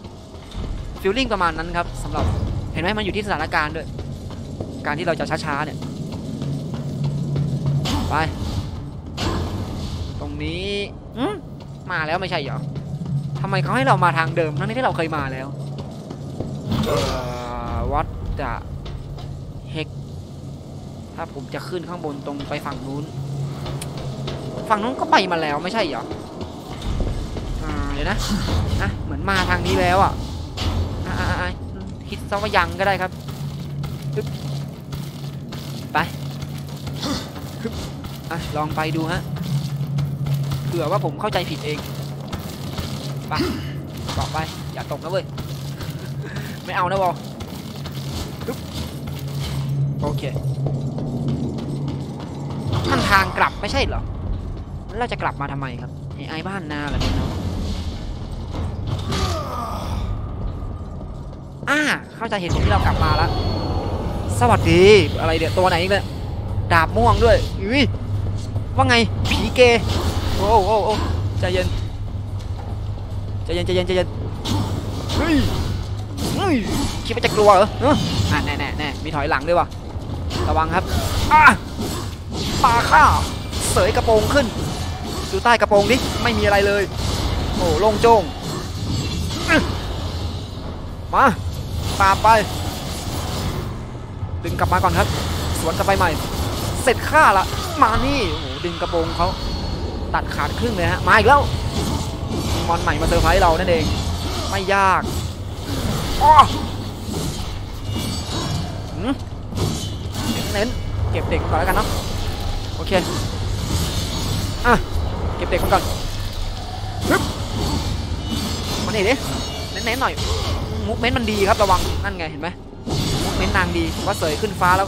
ฟิลลิ่งประมาณนั้นครับสำหรับเห็นไหมมันอยู่ที่สถานการณ์ด้วย การที่เราจะช้าๆเนี่ยไป ตรงนี้อื มมาแล้วไม่ใช่เหรอทำไมเขาให้เรามาทางเดิมทั้งที่เราเคยมาแล้ววัดจะเฮกถ้าผมจะขึ้นข้างบนตรงไปฝั่งนู้น ฝั่งนู้นก็ไปมาแล้วไม่ใช่เหรออ่าเดี๋ยวนะนะเหมือนมาทางนี้แล้วอะอ่าอ่าอ่าคิดซะว่ายังก็ได้ครับปึ๊บไปปึ๊บอะลองไปดูฮะเผื่อว่าผมเข้าใจผิดเองไปบอกไป อย่าตกนะเว้ย ไม่เอานะบอลโอเคมันทางกลับไม่ใช่เหรอ แล้วเราจะกลับมาทำไมครับไอ้ไอ้บ้านนาเหรอเนี่ยเนาะอ่าเข้าใจเหตุผลที่เรากลับมาแล้ว สวัสดี อะไรเดี๋ยวตัวไหนอีกเนี่ยดาบม่วงด้วย อุ้ยว่าไงผีเกย โอ้โอ้โอ้ใจเย็นใจเย็นใจเย็นใจเย็นเฮ้ยเฮ้ยคิดว่าจะกลัวเหรอเอออะแน่แน่แน่มีถอยหลังด้วยวะระวังครับอะปาข้าเสยกระโปรงขึ้น ดูใต้กระโปรงดิไม่มีอะไรเลย โอ้โล่งโจ้งมาตามไป ดึงกลับมาก่อนครับ สวนกลับไปใหม่ เสร็จข้าละมานี่โอ้ดึงกระโปรงเขา ตัดขาดครึ่งเลยฮะมาอีกแล้วมอนใหม่มาเซอร์ไพรส์เรานั่นเอง ไม่ยากเน้นเก็บเด็กก่อนแล้วกันเนาะโอเคอะเก็บเด็กมันก่อนฮึบมานี่ดิเน้นๆหน่อยมุกเม้นมันดีครับระวังนั่นไงเห็นไหมมุกเม้นนางดีว่าเสยขึ้นฟ้าแล้ว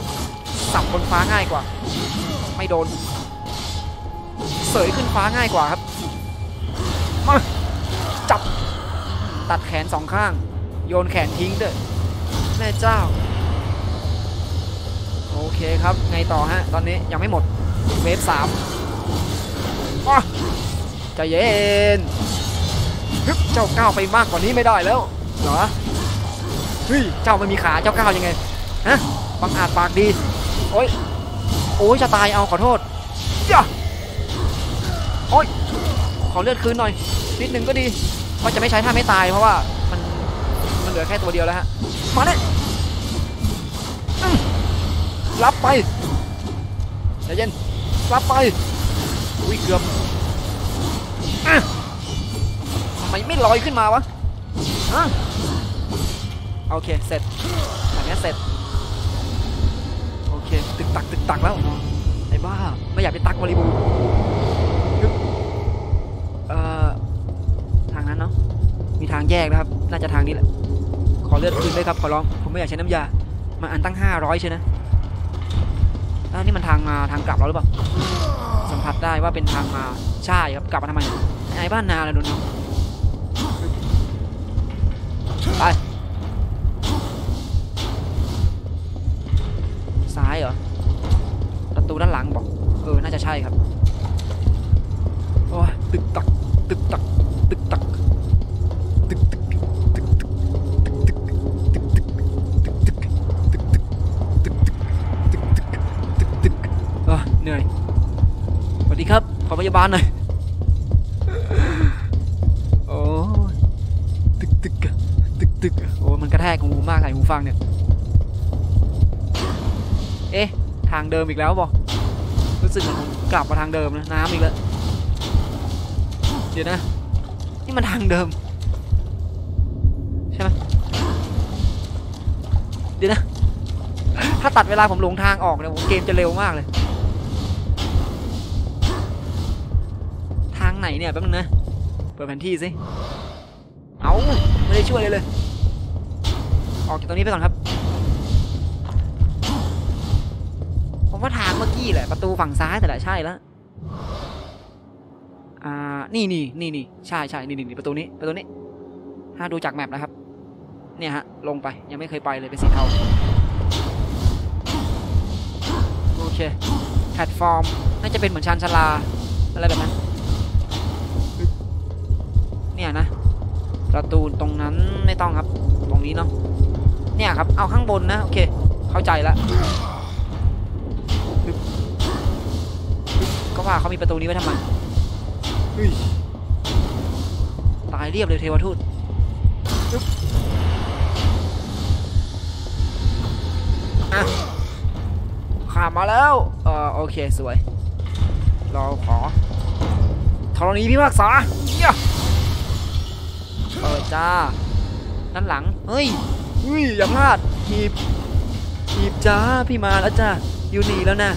สับบนฟ้าง่ายกว่า ไม่โดน ยขึ้นฟ้าง่ายกว่าครับ มา จับ ตัดแขนสองข้าง โยนแขนทิ้งด้วยแม่เจ้า โอเคครับ ไงต่อฮะ ตอนนี้ยังไม่หมด เวฟสามอ้อใจเย็นฮึบเจ้าก้าวไปมากกว่านี้ไม่ได้แล้วเหรอเฮ้ยเจ้าไม่มีขาเจ้าก้าวยังไงฮะบังอาจปากดี โอ้ยโอ้ยจะตายเอาขอโทษย่า โอ้ยขอเลือดคืนหน่อย นิดนึงก็ดีเพราะจะไม่ใช้ท่าไม่ตายเพราะว่ามันมันเหลือแค่ตัวเดียวแล้วฮะ มาเนี่ยรับไปใจเย็นรับไป อุ้ยเกือบทำไมไม่ลอยขึ้นมาวะฮะโอเค เสร็จอันนี้เสร็จ โอเค ตึกตักตึกตักแล้ว ไอ้บ้า ไม่อยากเป็นตักบริบูรเอ่อ ทางนั้นเนาะ มีทางแยกนะครับ น่าจะทางนี้แหละ ขอเลือดคืนด้วยครับ ขอร้อง ผมไม่อยากใช้น้ำยามันอันตั้ง500ใช่นะแล้วนี่มันทางมาทางกลับแล้วหรือเปล่า สัมผัสได้ว่าเป็นทางมา ใช่ครับ กลับมาทำไมไอ้บ้านนาเลยโดนเนาะไปซ้ายเหรอ ประตูด้านหลังบอก เออ น่าจะใช่ครับ บาลหน่อยโอ้ยตึกตึกตึกตึกโอ้มันกระแทกหูมากไอ้หูฟังเนี่ยเอ๊ะทางเดิมอีกแล้วบอรู้สึกเหมือนผมกลับมาทางเดิมนะน้ำอีกแล้วเดี๋ยวนะนี่มันทางเดิมใช่ไหมเดี๋ยวนะถ้าตัดเวลาผมหลงทางออกเนี่ยผมเกมจะเร็วมากเลย นเนี่ยแป๊บนึงนะ เปิดแผนที่สิ เอาไม่ได้ช่วยเลยเลย ออกจากตรงนี้ไปก่อนครับ ผมว่าทางเมื่อกี้แหละประตูฝั่งซ้ายแต่ละใช่แล้ว อ่า นี่นี่นี่นี่ใช่ใช่นี่นี่นประตูนี้ประตูนี้ ถ้าดูจากแมปนะครับ เนี่ยฮะ ลงไปยังไม่เคยไปเลยเป็นสีเทา โอเคแพลตฟอร์มน่าจะเป็นเหมือนชานชาลาอะไรแบบนั้น เนี่ยนะประตูตรงนั้นไม่ต้องครับ ตรงนี้เนาะเนี่ยครับ เอาข้างบนนะโอเค เข้าใจละก็ว่าเขามีประตูนี้ไว้ทำไมตายเรียบเลยเทวทูตอึ๊บอะข้ามมาแล้วเออโอเคสวย เราขอธรณีพิพากษาเหี้ย เปิดจ้าด้านหลัง เฮ้ยเฮ้ยอย่าพลาดหีบหีบจ้าพี่มาแล้วจ้าอยู่นี่แล้วนะ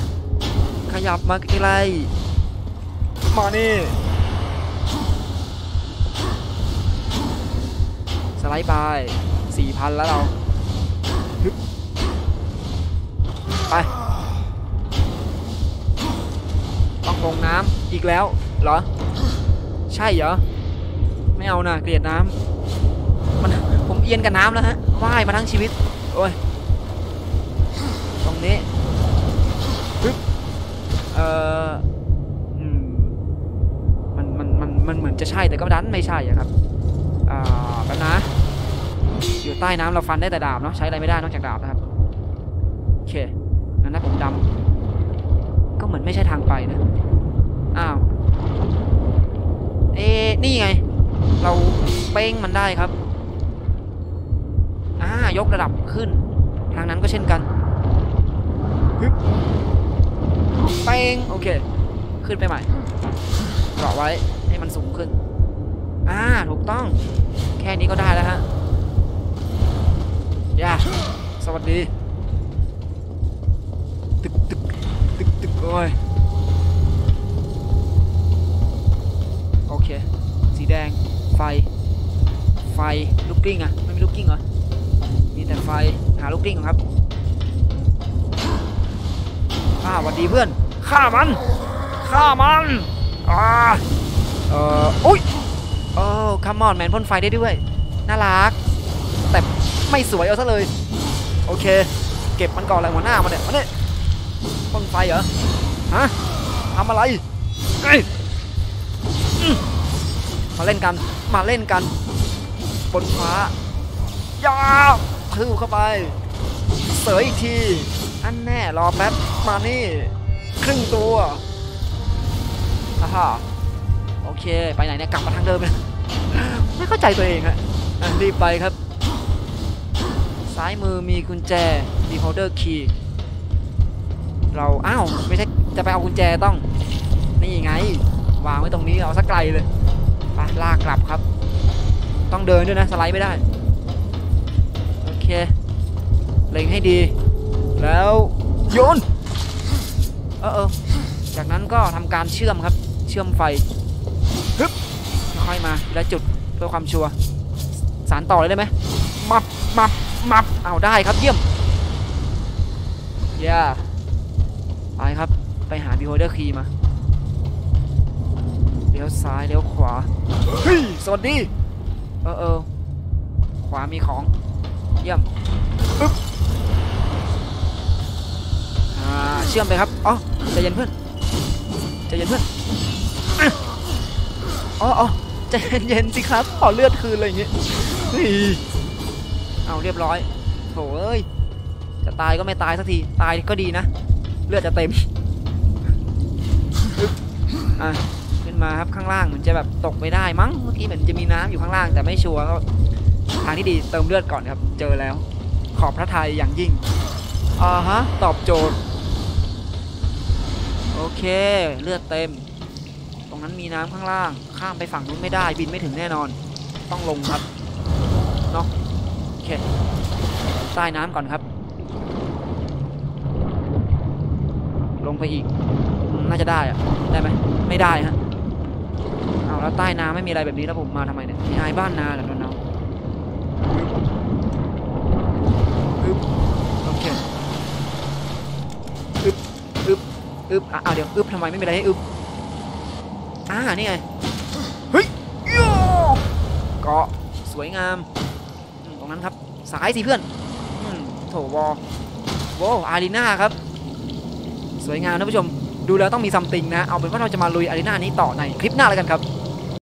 ขยับมาไกลๆมานี่สไลด์ไปสี่พันแล้วเราฮึบไปต้องลงน้ำอีกแล้วเหรอ ใช่เหรอ ไม่เอานะเกลียดน้ำ มันผมเอียนกับน้ำแล้วฮะว่ายมาทั้งชีวิต โอ้ย ตรงนี้ปึ๊บเอ่อมันมันมันมันเหมือนจะใช่แต่ก็ดันไม่ใช่อะครับ อ่าแป๊บนะ อยู่ใต้น้ำเราฟันได้แต่ดาบเนาะใช้อะไรไม่ได้นอกจากดาบนะครับโอเคนั่นนะผมดำ ก็เหมือนไม่ใช่ทางไปนะอ้าวเอ๊นี่ไง เราเป้งมันได้ครับอ่ายกระดับขึ้น ทางนั้นก็เช่นกันฮึบเป้งโอเค ขึ้นไปใหม่เกาะไว้ให้มันสูงขึ้นอ่าถูกต้อง แค่นี้ก็ได้แล้วฮะย่าสวัสดี ตึกตึกตึกตึกโอ้ยโอเค สีแดง ฟ ไฟลูกกลิ้งอะไม่มีลูกกลิ้งเหรอ มีแต่ไฟหาลูกกลิ้งครับอ่าสวัสดีเพื่อน ฆ่ามัน ฆ่ามันอ่าเอ่ออุ้ยโอ้คัมมอนแมนพ่นไฟได้ด้วย น่ารัก แต่ไม่สวยเอาซะเลย โอเค เก็บมันก่อนเลยหัวหน้ามันเนี่ยมาเนี่ยพ่นไฟเหรอ ฮะทำอะไรเอ้ยมาเล่นกัน มาเล่นกัน บนฟ้ายาทืบเข้าไป เสยอีกที อันแน่รอแป๊บมานี่ครึ่งตัวฮ่าฮ่าโอเค ไปไหนเนี่ยกลับมาทางเดิมเลยไม่เข้าใจตัวเองฮะรีบไปครับ ซ้ายมือมีกุญแจมีโฮเดอร์คีย์เราอ้าวไม่ใช่จะไปเอากุญแจต้อง นี่ไง วางไว้ตรงนี้เอาสักไกลเลย ไปลากกลับครับ ต้องเดินด้วยนะสไลด์ไม่ได้ โอเค เล็งให้ดี แล้วโยน เออเออจากนั้นก็ทำการเชื่อมครับ เชื่อมไฟฮึบค่อยมาทีละจุดเพื่อความชัวร์สารต่อเลยได้ไหมมับมับมับเอาได้ครับเยี่ยมเย่าไปครับ ไปหา beholder key มา ลี้ยวซ้ายเลี้ยวขวาเฮ้ยสวัสดีเออเออขวามีของเยี่ยมอึ๊บอ่าเชื่อมไปครับอ๋อใจเย็นเพื่อนใจเย็นเพื่อนอ๋ออ๋อใจเย็นๆสิครับขอเลือดคืนอะไรอย่างเงี้ยเฮ้ยเอาเรียบร้อยโถเอ้ยจะตายก็ไม่ตายสักทีตายก็ดีนะ เลือดจะเต็มอึ๊บอะ มาครับข้างล่างมือนจะแบบตกไม่ได้มั้งเมื่อกี้เหมือนจะมีน้ำอยู่ข้างล่างแต่ไม่ชัวร์ก็ทางที่ดีเติมเลือดก่อนครับ เจอแล้ว ขอบพระทัยอย่างยิ่งอ่าฮะตอบโจทย์ โอเค เลือดเต็ม ตรงนั้นมีน้ำข้างล่าง ข้ามไปฝั่งนู้นไม่ได้บินไม่ถึงแน่นอน ต้องลงครับเนาะโอเคใต้น้ำก่อนครับ ลงไปอีกน่าจะได้อะได้ไหมไม่ได้ฮะ แล้วใต้น้ำไม่มีอะไรแบบนี้แล้วผมมาทำไมเนี่ยมีอายบ้านนาเหรอน้องอึบโอเคอึบอึบอึบอะเอาเดี๋ยวอึบทำไมไม่มีอะไรให้อึบอ่านี่ไงเฮ้ยโยเกาะสวยงามตรงนั้นครับสายสิเพื่อนโถวอโวอารีนาครับ สวยงามนะผู้ชมดูแล้วต้องมีซัมติงนะ เอาเป็นว่าเราจะมาลุยอารีนานี้ต่อในคลิปหน้าแล้วกันครับ